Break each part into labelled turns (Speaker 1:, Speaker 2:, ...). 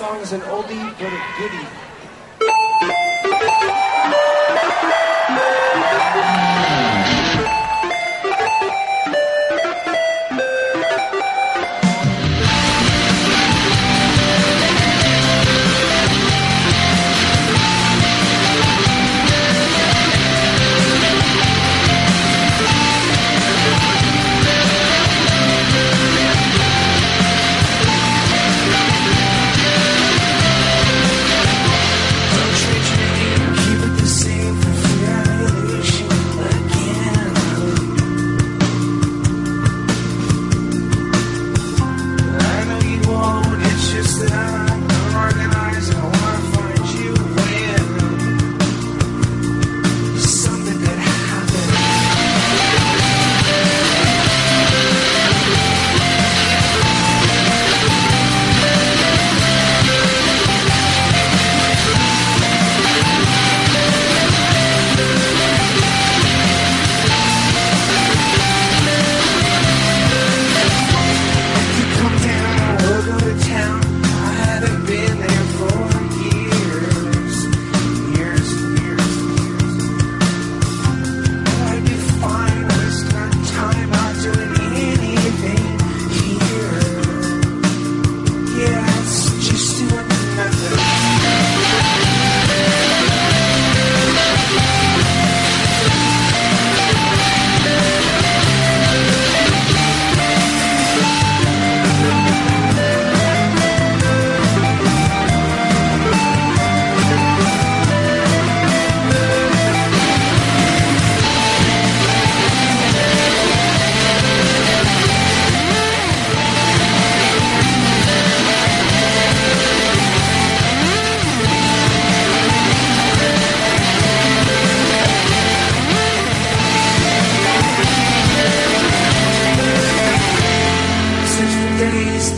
Speaker 1: song is an oldie but a goodie.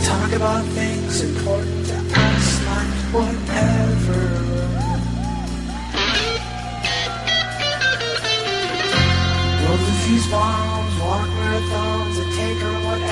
Speaker 2: talk about things important to us, like whatever. Blow the fuse bombs, walk marathons, and take on whatever.